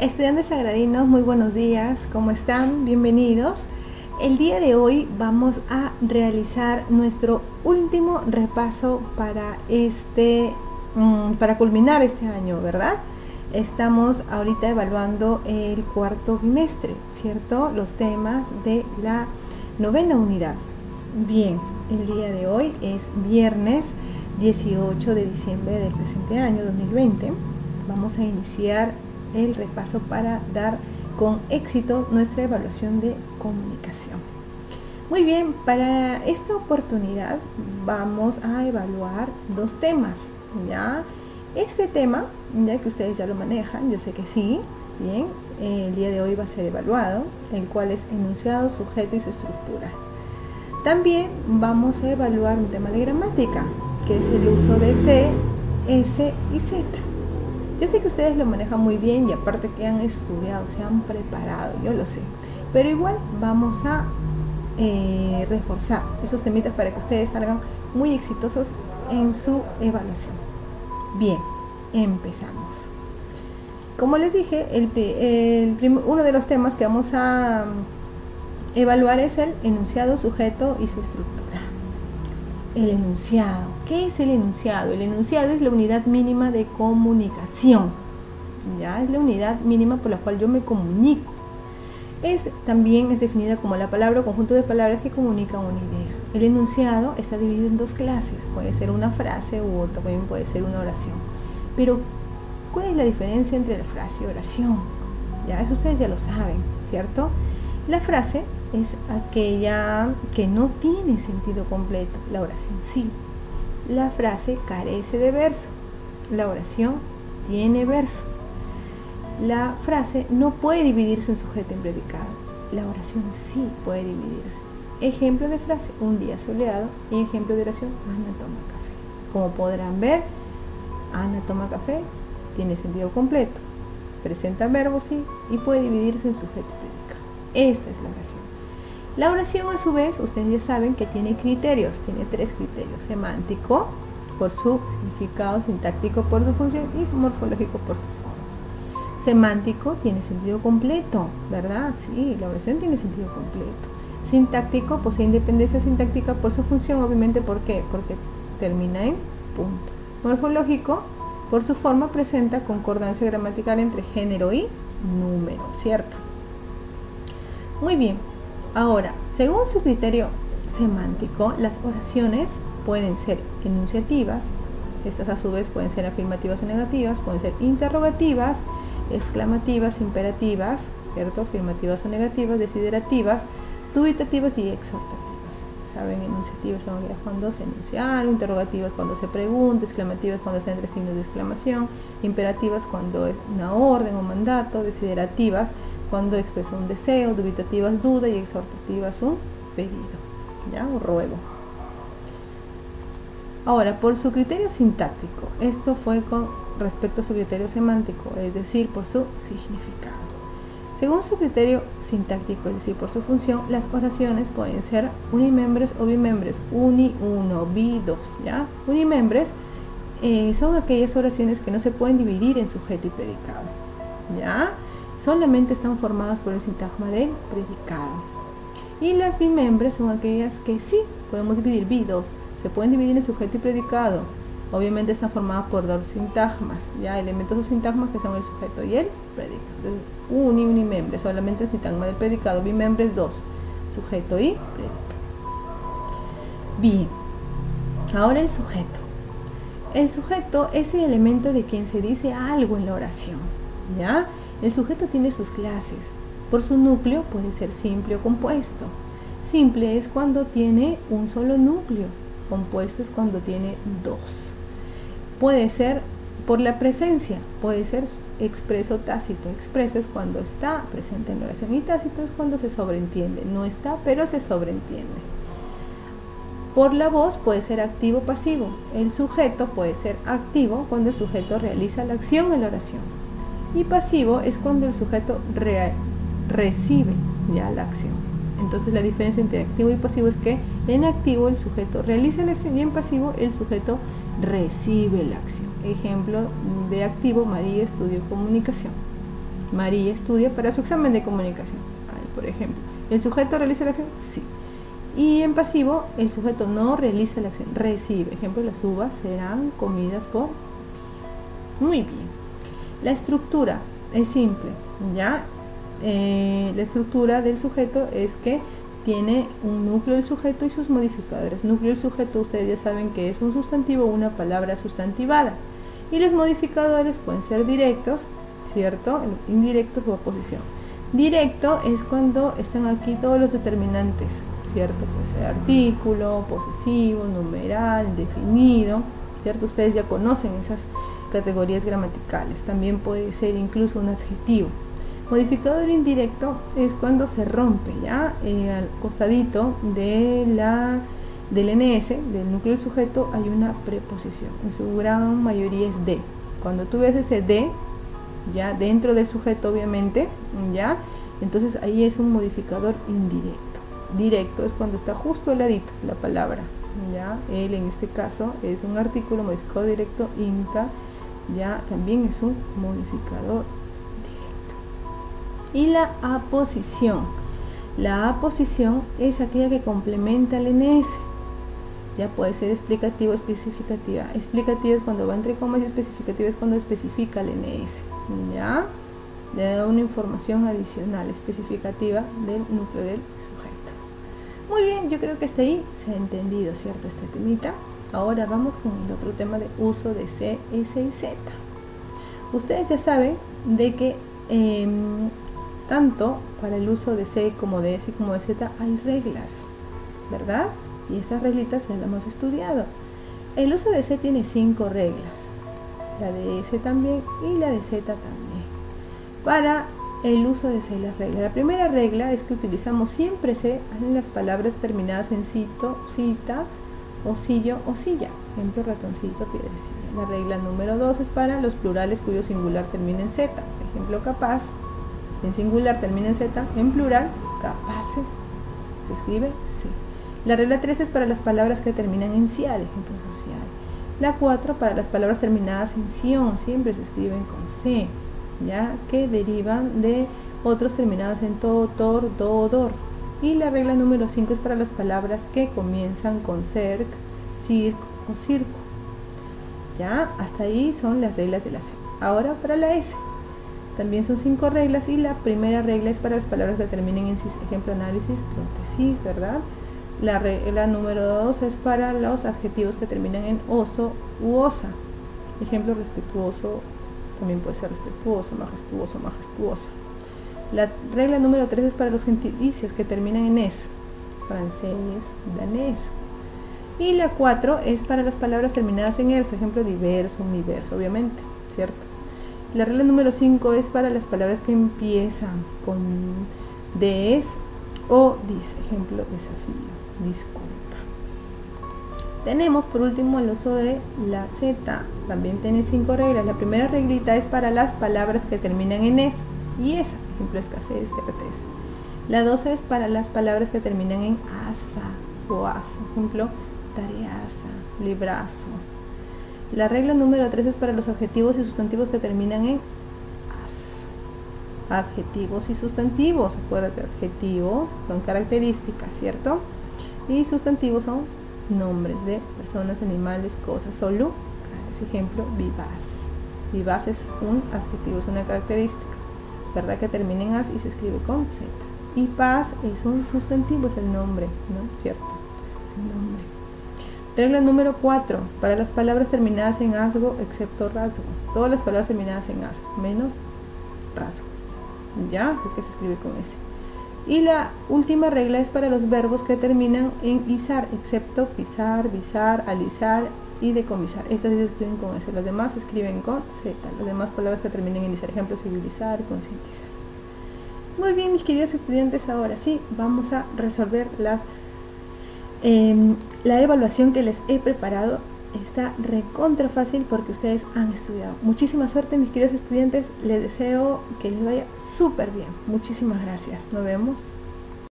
Estudiantes sagradinos, muy buenos días, ¿cómo están? Bienvenidos. El día de hoy vamos a realizar nuestro último repaso para este mm, para culminar este año, ¿verdad? Estamos ahorita evaluando el cuarto bimestre, ¿cierto? Los temas de la novena unidad. Bien, el día de hoy es viernes 18 de diciembre del presente año 2020. Vamos a iniciar el repaso para dar con éxito nuestra evaluación de comunicación. Muy bien, para esta oportunidad vamos a evaluar dos temas, ¿ya? Este tema, ya que ustedes ya lo manejan, yo sé que sí, bien, el día de hoy va a ser evaluado, el cual es enunciado, sujeto y su estructura. También vamos a evaluar un tema de gramática, que es el uso de C, S y Z. Yo sé que ustedes lo manejan muy bien y aparte que han estudiado, se han preparado, yo lo sé. Pero igual vamos a eh, reforzar esos temitas para que ustedes salgan muy exitosos en su evaluación. Bien, empezamos. Como les dije, uno de los temas que vamos a mm, evaluar es el enunciado, sujeto y su estructura. El enunciado. ¿Qué es el enunciado? El enunciado es la unidad mínima de comunicación. Ya es la unidad mínima por la cual yo me comunico. Es, también es definida como la palabra o conjunto de palabras que comunican una idea. El enunciado está dividido en dos clases. Puede ser una frase u otra, también puede ser una oración. Pero, ¿cuál es la diferencia entre la frase y oración? Ya, eso ustedes ya lo saben, ¿cierto? La frase es aquella que no tiene sentido completo. La oración sí. La frase carece de verso. La oración tiene verso. La frase no puede dividirse en sujeto y predicado. La oración sí puede dividirse. Ejemplo de frase, un día soleado. Y ejemplo de oración, Ana toma café. Como podrán ver, Ana toma café tiene sentido completo. Presenta verbo sí y puede dividirse en sujeto y predicado. Esta es la oración. La oración a su vez, ustedes ya saben que tiene criterios, tiene tres criterios. Semántico, por su significado, sintáctico por su función y morfológico por su forma. Semántico tiene sentido completo, ¿verdad? Sí, la oración tiene sentido completo. Sintáctico posee independencia sintáctica por su función, obviamente, ¿por qué? Porque termina en punto. Morfológico, por su forma, presenta concordancia gramatical entre género y número, ¿cierto? Muy bien, ahora, según su criterio semántico, las oraciones pueden ser enunciativas, estas a su vez pueden ser afirmativas o negativas, pueden ser interrogativas, exclamativas, imperativas, ¿cierto? Afirmativas o negativas, desiderativas, dubitativas y exhortativas saben, enunciativas son cuando se enuncia algo, interrogativas cuando se pregunta, exclamativas cuando se entre signos de exclamación, imperativas cuando es una orden o mandato, desiderativas cuando expresa un deseo, dubitativas duda y exhortativas un pedido, ¿ya? Un ruego. Ahora, por su criterio sintáctico, esto fue con respecto a su criterio semántico, es decir, por su significado. Según su criterio sintáctico, es decir, por su función, las oraciones pueden ser unimembres o bimembres, uni, uno, bi, dos, ¿ya? Unimembres eh, son aquellas oraciones que no se pueden dividir en sujeto y predicado, ¿ya? Solamente están formadas por el sintagma del predicado. Y las bimembres son aquellas que sí podemos dividir, bi, dos, se pueden dividir en sujeto y predicado, obviamente están formadas por dos sintagmas, ya elementos o sintagmas que son el sujeto y el predicado. Uni, unimembre, solamente el sintagma del predicado, bimembre dos, sujeto y predicado. Bien, ahora el sujeto. El sujeto es el elemento de quien se dice algo en la oración, ¿ya? El sujeto tiene sus clases. Por su núcleo puede ser simple o compuesto. Simple es cuando tiene un solo núcleo, compuesto es cuando tiene dos puede ser por la presencia, puede ser expreso o tácito. Expreso es cuando está presente en la oración y tácito es cuando se sobreentiende. No está, pero se sobreentiende. Por la voz puede ser activo o pasivo. El sujeto puede ser activo cuando el sujeto realiza la acción en la oración. Y pasivo es cuando el sujeto recibe ya la acción. Entonces la diferencia entre activo y pasivo es que en activo el sujeto realiza la acción y en pasivo el sujeto recibe la acción. Ejemplo de activo, María estudio comunicación. María estudia para su examen de comunicación. por ejemplo, ¿el sujeto realiza la acción? Sí. Y en pasivo, el sujeto no realiza la acción, recibe. Ejemplo, las uvas serán comidas por... Muy bien. La estructura es simple, ¿ya? Eh, la estructura del sujeto es que tiene un núcleo del sujeto y sus modificadores. Núcleo del sujeto, ustedes ya saben que es un sustantivo o una palabra sustantivada. Y los modificadores pueden ser directos, ¿cierto? Indirectos o oposición. Directo es cuando están aquí todos los determinantes, ¿cierto? Puede ser artículo, posesivo, numeral, definido, ¿cierto? Ustedes ya conocen esas categorías gramaticales. También puede ser incluso un adjetivo. Modificador indirecto es cuando se rompe, ¿ya? Eh, al costadito de la, del NS, del núcleo del sujeto, hay una preposición. En su gran mayoría es de. Cuando tú ves ese de, ya dentro del sujeto obviamente, ya, entonces ahí es un modificador indirecto. Directo es cuando está justo al ladito la palabra, ya, él en este caso es un artículo modificado directo, inca, ya también es un modificador directo. Y la aposición. La aposición es aquella que complementa al NS. Ya puede ser explicativo especificativa. Explicativa es cuando va entre comas y especificativa es cuando especifica el NS. ¿Ya? Le da una información adicional especificativa del núcleo del sujeto. Muy bien, yo creo que hasta ahí se ha entendido, ¿cierto? Este temita. Ahora vamos con el otro tema de uso de C, S y Z. Ustedes ya saben de que em, tanto para el uso de C como de S y como de Z hay reglas, ¿verdad? y estas reglitas ya las hemos estudiado. El uso de C tiene cinco reglas, la de S también y la de Z también. Para el uso de C las reglas. La primera regla es que utilizamos siempre C en las palabras terminadas en cito, cita, osillo o silla. Ejemplo, ratoncito, piedrecilla. La regla número 2 es para los plurales cuyo singular termina en Z. Ejemplo, capaz. En singular termina en Z. En plural, capaces. Se escribe C. La regla 3 es para las palabras que terminan en cial, ejemplo social. La 4 para las palabras terminadas en sion, siempre se escriben con C, ya que derivan de otros terminados en to, tor, do, dor. Y la regla número 5 es para las palabras que comienzan con cerc, circo o circo. Ya, hasta ahí son las reglas de la C. Ahora para la S. También son cinco reglas y la primera regla es para las palabras que terminen en cis, ejemplo análisis, prótesis, ¿verdad? La regla número 2 es para los adjetivos que terminan en oso u osa. Ejemplo, respetuoso también puede ser respetuoso, majestuoso, majestuosa. La regla número 3 es para los gentilicios que terminan en es. Francés, danés. Y la 4 es para las palabras terminadas en erso, ejemplo, diverso, universo, obviamente, ¿cierto? La regla número 5 es para las palabras que empiezan con des o dice, ejemplo, desafío disculpa. Tenemos por último el uso de la Z. También tiene cinco reglas. La primera reglita es para las palabras que terminan en es y esa, ejemplo, escasez, certeza. La 12 es para las palabras que terminan en asa o asa, ejemplo, tareasa, librazo. La regla número 3 es para los adjetivos y sustantivos que terminan en as. Adjetivos y sustantivos, acuérdate, adjetivos son características, ¿cierto? y sustantivos son nombres de personas, animales, cosas, solo ese ejemplo vivaz. Vivaz es un adjetivo, es una característica, ¿verdad? Que termina en as y se escribe con z. Y paz es un sustantivo, es el nombre, ¿no? ¿Cierto? Es el nombre. Regla número 4. Para las palabras terminadas en asgo, excepto rasgo. Todas las palabras terminadas en asgo, menos rasgo. ¿Ya? Porque se escribe con S. Y la última regla es para los verbos que terminan en izar, excepto pisar, visar, alisar y decomisar. Estas se escriben con S, las demás se escriben con Z. Las demás palabras que terminen en izar, ejemplo, civilizar, concientizar. Muy bien, mis queridos estudiantes, ahora sí, vamos a resolver las, em, la evaluación que les he preparado está recontra fácil porque ustedes han estudiado. Muchísima suerte mis queridos estudiantes, les deseo que les vaya súper bien. Muchísimas gracias, nos vemos.